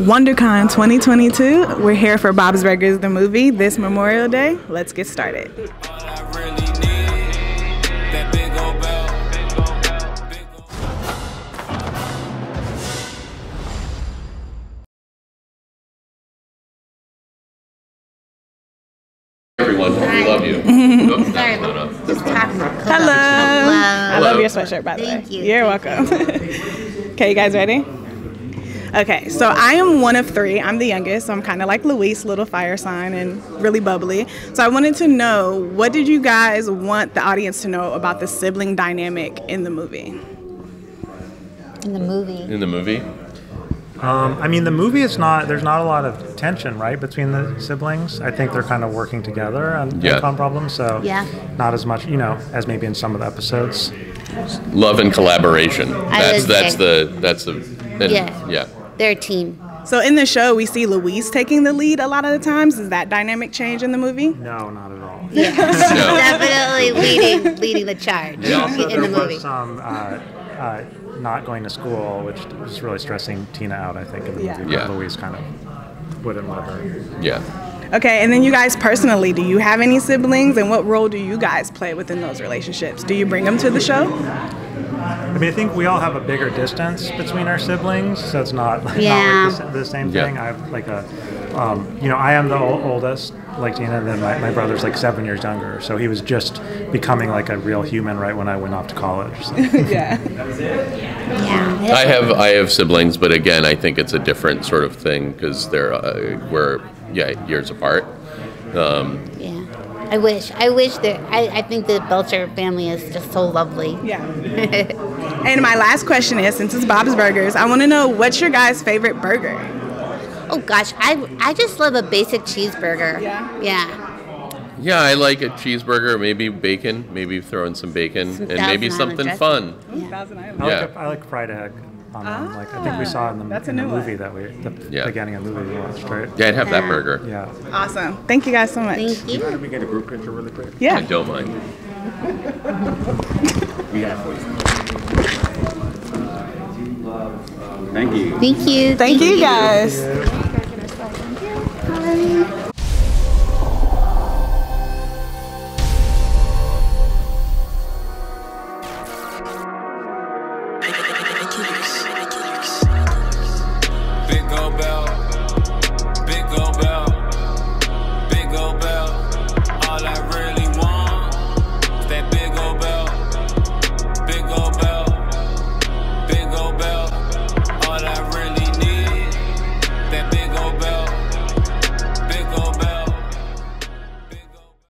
WonderCon 2022. We're here for Bob's Burgers, the movie, this Memorial Day. Let's get started. Everyone, we love you. Sorry, not up. just. Hello. I love your sweatshirt, by the Thank way. you, You're thank welcome. okay, you guys ready? Okay, so I am one of three. I'm the youngest, so I'm kind of like Louise, little fire sign, and really bubbly. So I wanted to know what did you guys want the audience to know about the sibling dynamic in the movie? In the movie. In the movie? Um, I mean, the movie is not. There's not a lot of tension, right, between the siblings. I think they're kind of working together on Yeah. on problems. So Yeah. not as much, you know, as maybe in some of the episodes. Love and collaboration. I That's would that's say. the that's the and, Yeah. yeah. They're a team. So in the show, we see Louise taking the lead a lot of the times. Does that dynamic change in the movie? No, not at all. No. Definitely leading leading the charge Yeah. Also, in the there movie. was some uh, uh, not going to school, which was really stressing Tina out. I think in the Yeah. movie, Yeah. Louise kind of wouldn't let her. Yeah. Okay, and then you guys personally, do you have any siblings, and what role do you guys play within those relationships? Do you bring them to the show? I mean, I think we all have a bigger distance between our siblings, so it's not, not Yeah. like the, the same Yeah. thing. I have like a, um, you know, I am the ol- oldest, like Tina, and then my, my brother's like seven years younger, so he was just becoming like a real human right when I went off to college. So. yeah. Yeah. I have I have siblings, but again, I think it's a different sort of thing because they're uh, we're yeah years apart. Um, Yeah. I wish. I wish that. I, I think the Belcher family is just so lovely. Yeah. and my last question is since it's Bob's Burgers, I want to know what's your guys' favorite burger? Oh gosh, I I just love a basic cheeseburger. Yeah? Yeah. yeah, I like a cheeseburger, maybe bacon, maybe throw in some bacon, Some and maybe something dressing. fun. Thousand Island. I, like a, I like fried egg. On them. Like I think we saw in the, Ah, that's a in the new one. movie that we the Yeah. beginning of the movie we watched, right? Yeah, I'd have that burger. Yeah. Awesome. Thank you guys so much. Thank you. Can we get a group picture really quick? Yeah. I don't mind. We got it for you. Thank you. Thank you. Thank you guys.